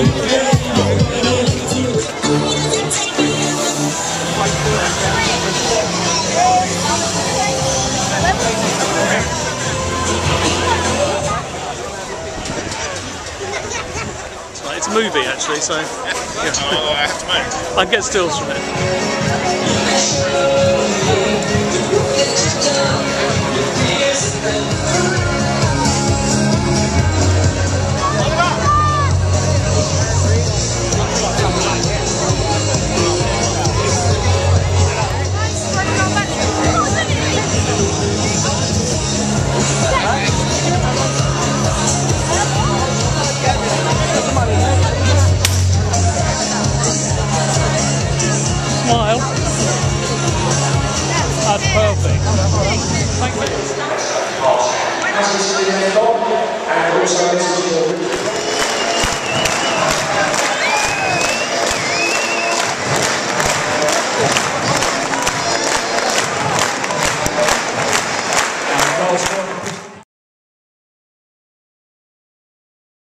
Yeah. It's a movie actually, so yeah. Oh, I have to move. I get stills from it. experimentó a causa de su